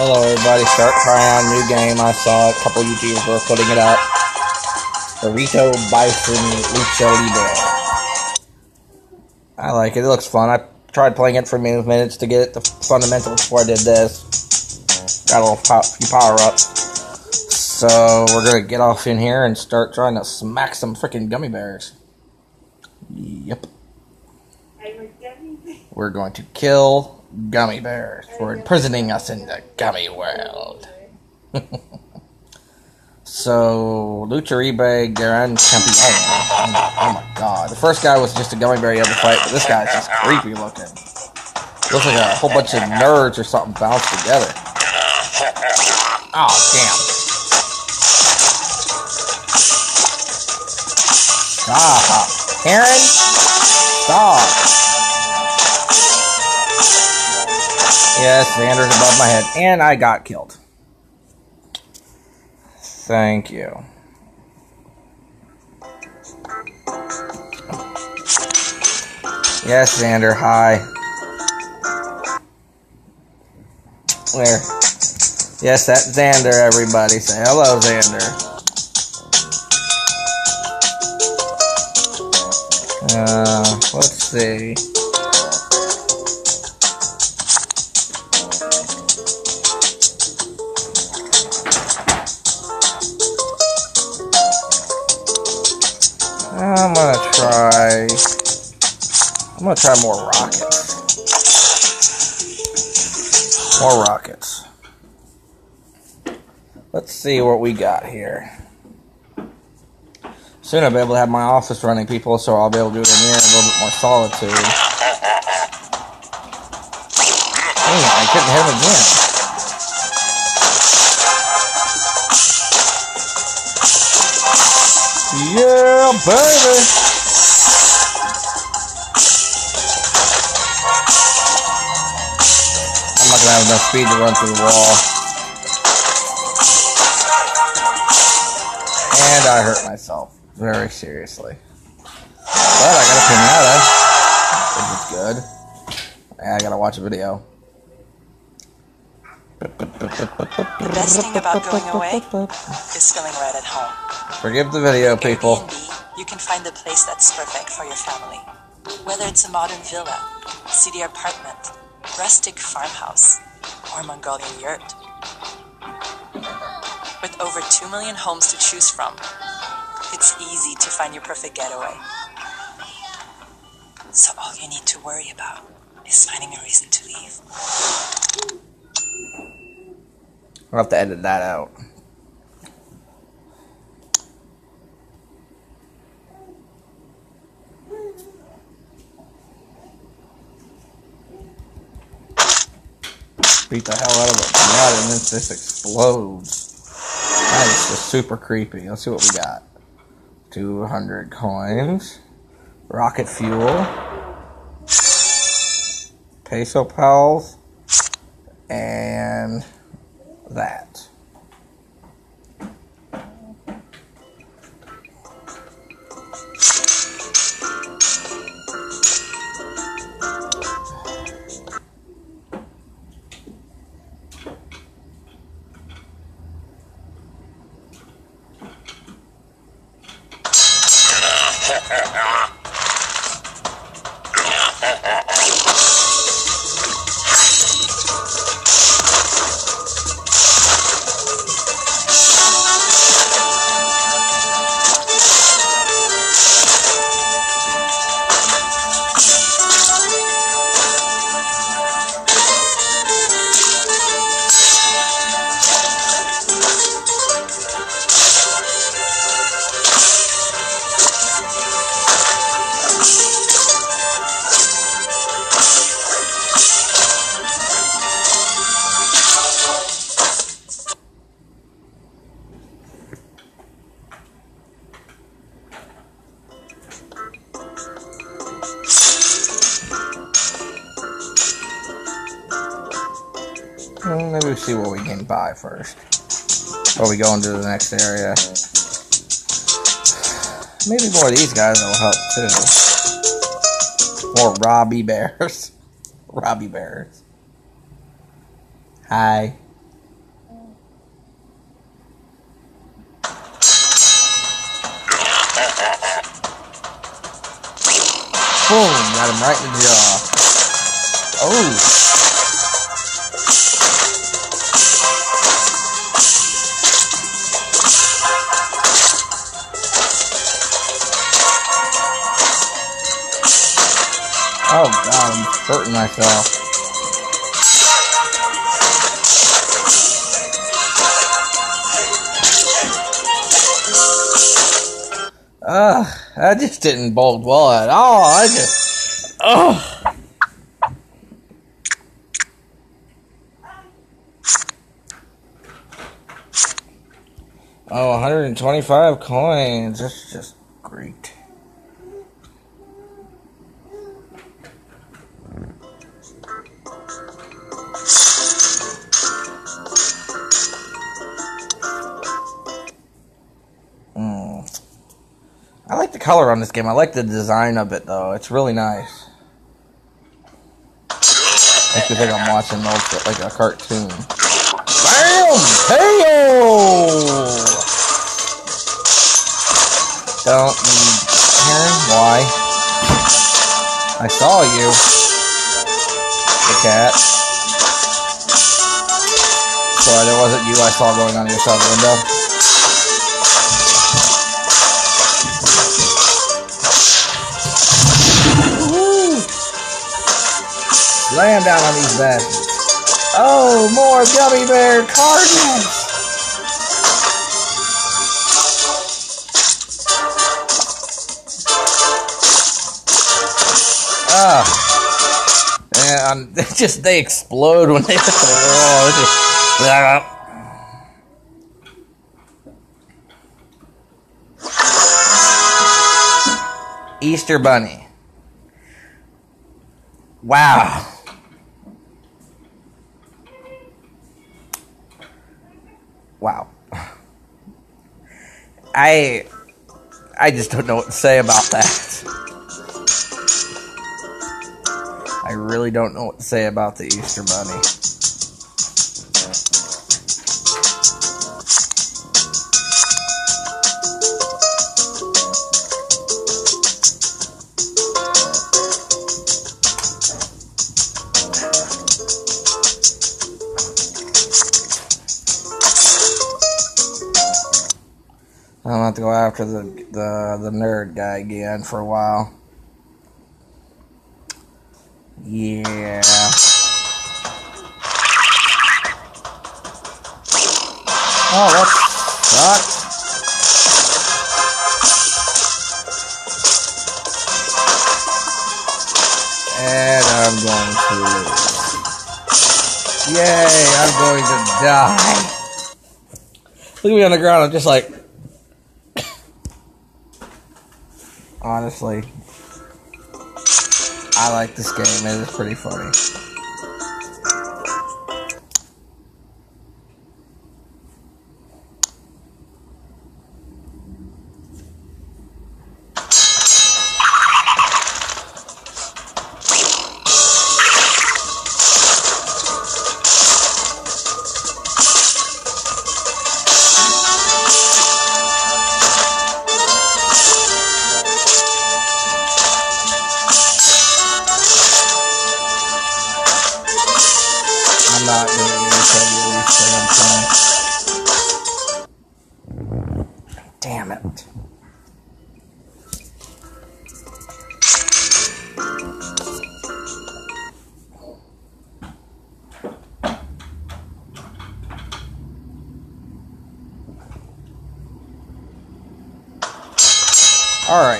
Hello everybody, start trying out a new game. I saw a couple YouTubers were putting it up. Burrito Bison Lucha Libre. I like it, it looks fun. I tried playing it for a few minutes to get the fundamentals before I did this. Got a little pop, few power ups. So we're gonna get off in here and start trying to smack some freaking gummy bears. Yep. We're going to kill gummy bears for imprisoning us in the gummy world. so, Lucha Gran Campeon. Oh, oh my god. The first guy was just a gummy bear you had to fight, but this guy's just creepy looking. Looks like a whole bunch of nerds or something bounced together. Oh, damn. Stop. Aaron? Stop. Yes, Xander's above my head. And I got killed. Thank you. Yes, Xander, hi. Where? Yes, that's Xander, everybody. Say hello, Xander. Uh, let's see. I'm gonna try. I'm gonna try more rockets. More rockets. Let's see what we got here. Soon I'll be able to have my office running, people, so I'll be able to do it in here in a little bit more solitude. Dang I couldn't hit him again. Baby! I'm not gonna have enough speed to run through the wall. And I hurt myself very seriously. But I got a pinata, which is good. And I gotta watch a video. The best thing about going away is feeling right at home. Forgive the video, people. Airbnb, you can find the place that's perfect for your family. Whether it's a modern villa, city apartment, rustic farmhouse, or Mongolian yurt. With over 2 million homes to choose from, it's easy to find your perfect getaway. So all you need to worry about is finding a reason to leave. I'll have to edit that out. Beat the hell out of it. And then this explodes. That is just super creepy. Let's see what we got. 200 coins. Rocket fuel. Peso pals. And Mm, maybe we see what we can buy first. Before we go into the next area. Maybe more of these guys will help too. More Robbie Bears. Robbie Bears. Hi. Boom, got him right in the jaw. Oh. Hurting myself. Ugh, that just didn't bode well at all. I just, ugh. Oh, 125 coins. That's just great. I like the color on this game. I like the design of it, though. It's really nice. Makes me think I'm watching like a cartoon. Bam! Heyo! Don't need here. Why? I saw you. The cat. Sorry, that wasn't you I saw going on other side window. Slam down on these bastards. Oh, more gummy bear cardinals. Ah. And just they explode when they hit the wall. It's just, Easter Bunny. Wow. Wow. I I just don't know what to say about that. I really don't know what to say about the Easter Bunny. I'm gonna have to go after the the the nerd guy again for a while. Yeah. Oh, that. And I'm going to lose. Yay, I'm going to die. Look at me on the ground, I'm just like honestly. I like this game. It is pretty funny.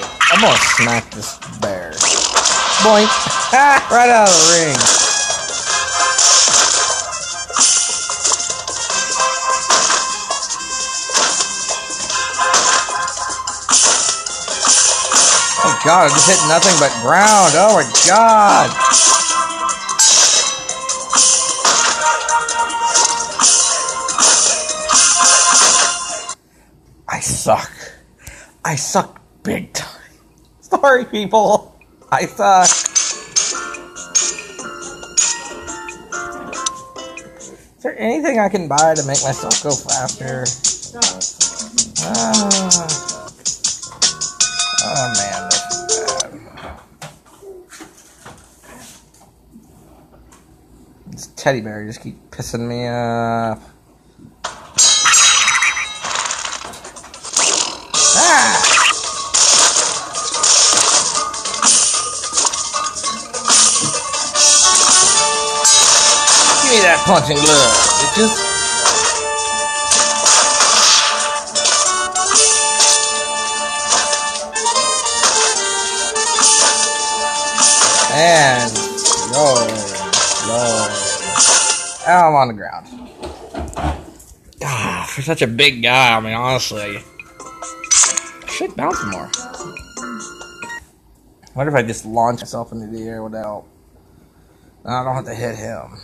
Alright, I'm gonna smack this bear. Boink! Ah, right out of the ring. Oh god, I just hit nothing but ground. Oh my god. I suck. I suck big time. Sorry, people. I suck. Is there anything I can buy to make myself go faster? Uh, oh man, this is bad. This teddy bear just keep pissing me off. Punching. And Lord, Lord. I'm on the ground. Ah, for such a big guy, I mean, honestly, I should bounce more. What if I just launch myself into the air without? I don't have to hit him.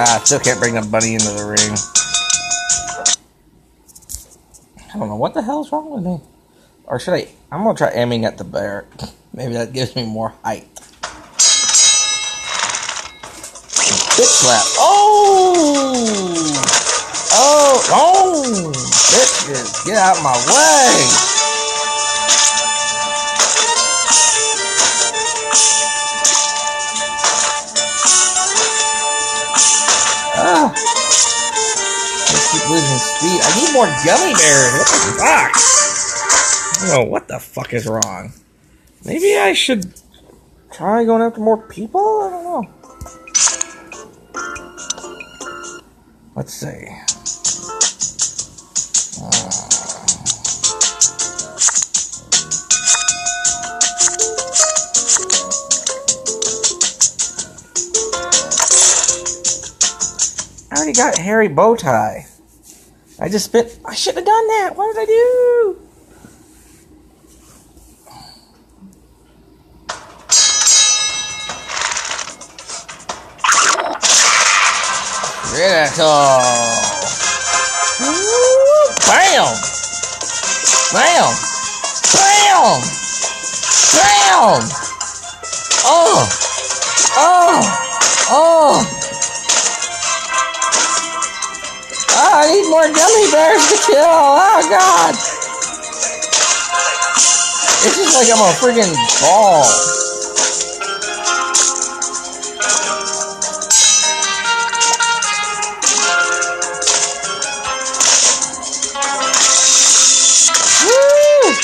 Ah, I still can't bring the bunny into the ring. I don't know what the hell's wrong with me. Or should I? I'm gonna try aiming at the bear. Maybe that gives me more height. Bitch slap. Oh! Oh! Oh! Bitches, get out of my way! Speed. I need more gummy bears. What the fuck? I what the fuck is wrong. Maybe I should try going after more people? I don't know. Let's see. Uh, I already got hairy bow tie. I just spent. I shouldn't have done that. What did I do? Critical. Bam! Bam! Bam! Bam! Oh! Oh! Oh! More gummy bears to kill. Oh, God. It's just like I'm a freaking ball. Woo!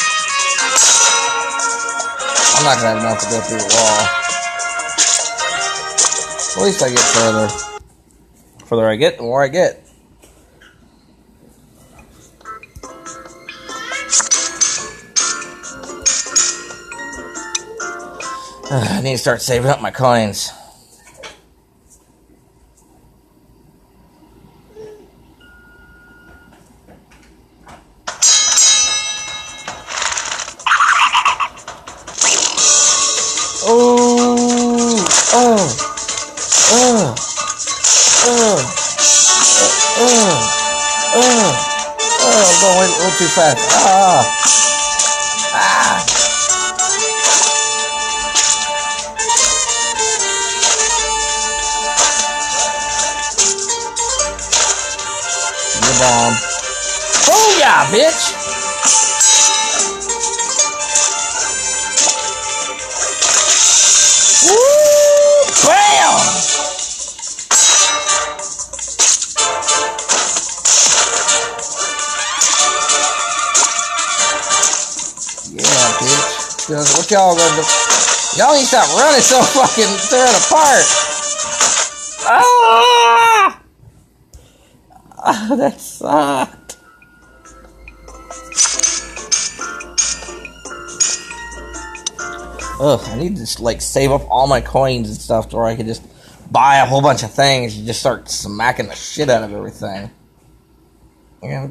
I'm not gonna have enough to go through the wall. At least I get further. The further I get, the more I get. I need to start saving up my coins. Cause what y'all gonna do? Y'all need to stop running so fucking tearing apart. Ah! Ah, that sucked. Ugh, I need to just, like save up all my coins and stuff to where I can just buy a whole bunch of things and just start smacking the shit out of everything. Yeah,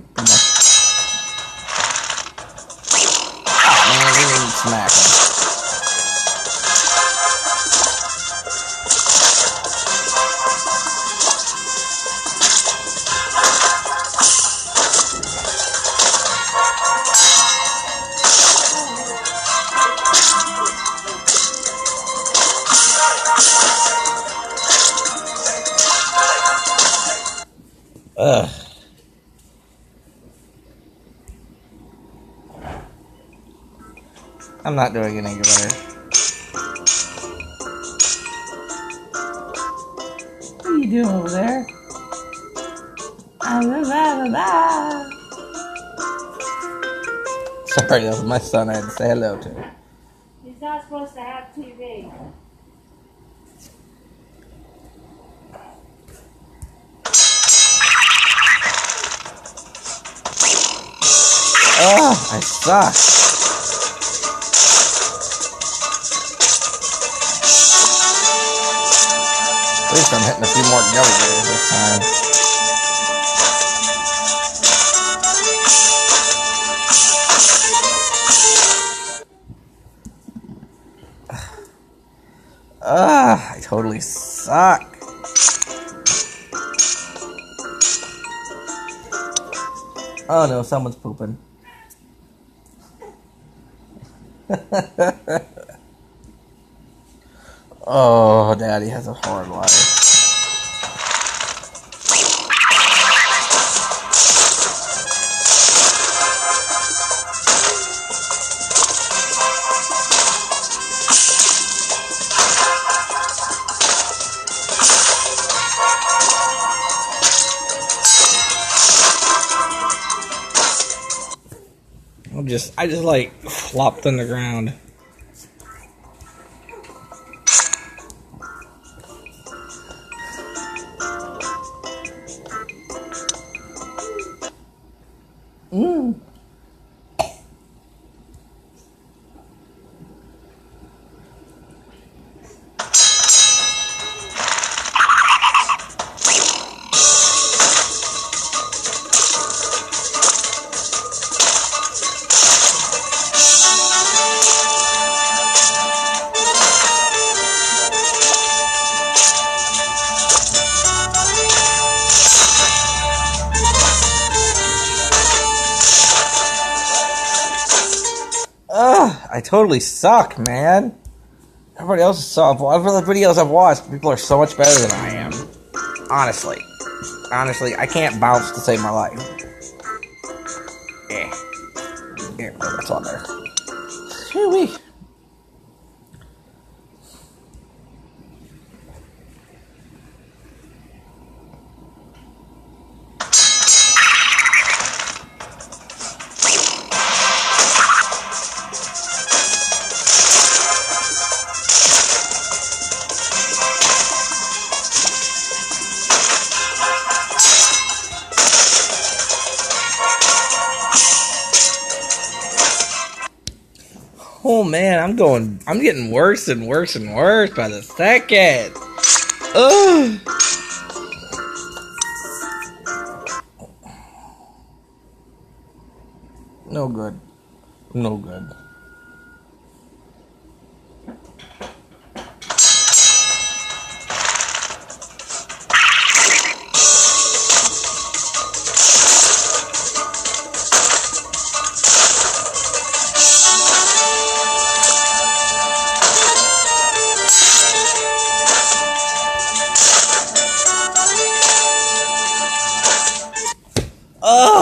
we smacking. Ugh. I'm not doing any better. What are you doing over there? Ah, Sorry, that was my son I had to say hello to. He's not supposed to have TV. Oh, I suck. At least I'm hitting a few more bears this time. Ah, I totally suck. Oh no, someone's pooping. oh, daddy has a hard life. Just, I just like flopped on the ground. I totally suck, man. Everybody else is so. The videos I've watched, people are so much better than I am. Honestly, honestly, I can't bounce to save my life. Yeah, yeah, that's on there. Shoo-wee. Oh man, I'm going. I'm getting worse and worse and worse by the second. Ugh. No good. No good.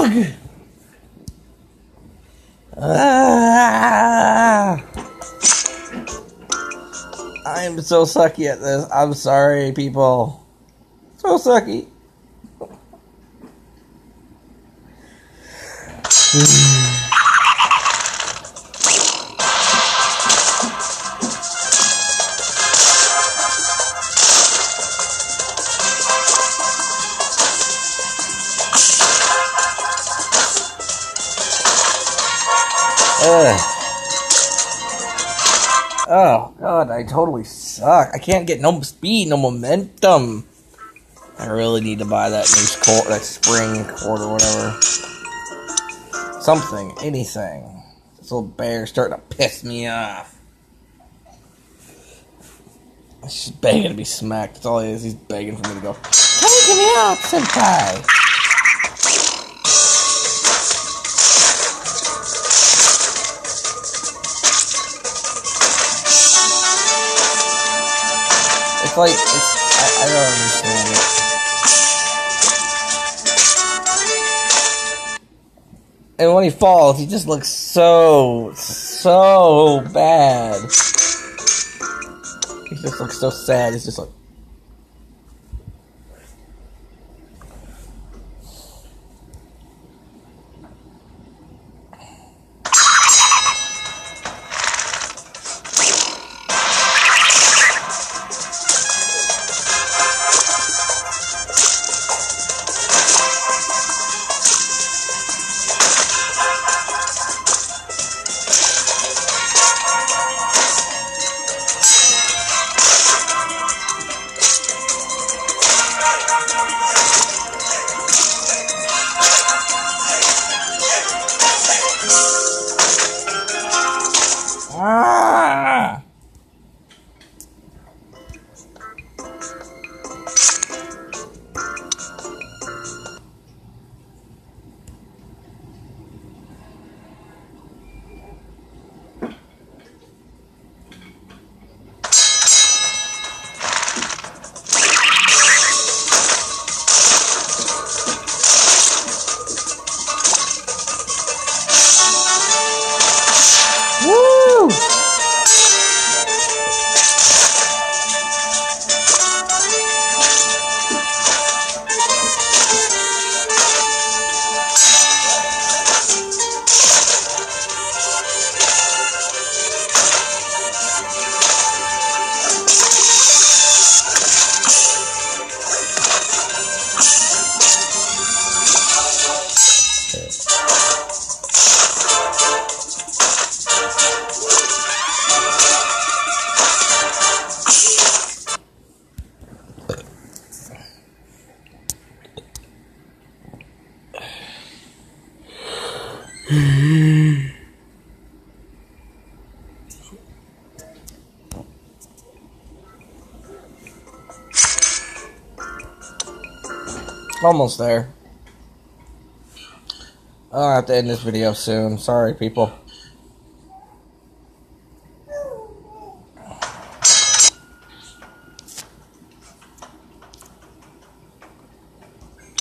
Ugh. Ah. I'm so sucky at this. I'm sorry, people. So sucky. Oh god, I totally suck. I can't get no speed, no momentum. I really need to buy that new cord, that spring cord or whatever. Something, anything. This little bear's starting to piss me off. He's begging to be smacked. That's all he is. He's begging for me to go. Come give me out, senpai. It's like it's. I, I don't understand it. And when he falls, he just looks so, so bad. He just looks so sad. He's just like. Almost there. I'll have to end this video soon. Sorry, people.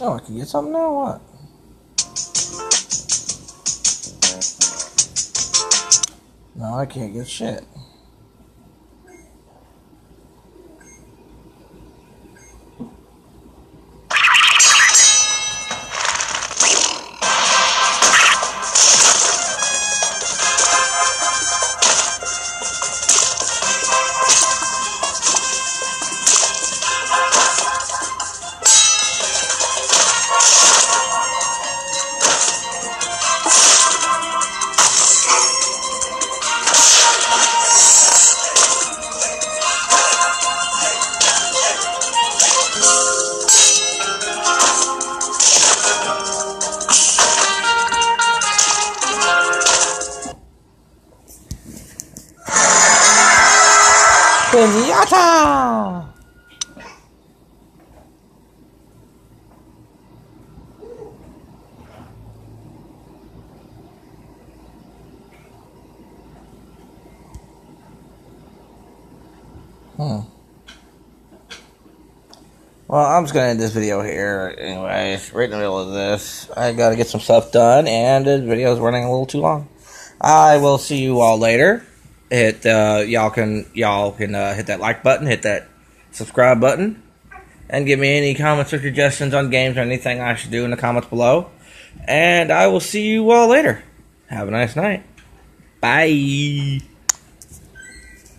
Oh, I can get something now? What? No, I can't get shit. Pinata! Hmm. Well, I'm just gonna end this video here. Anyway, right in the middle of this, I gotta get some stuff done, and the is running a little too long. I will see you all later. Hit uh, y'all can y'all can uh, hit that like button, hit that subscribe button, and give me any comments or suggestions on games or anything I should do in the comments below. And I will see you all later. Have a nice night. Bye.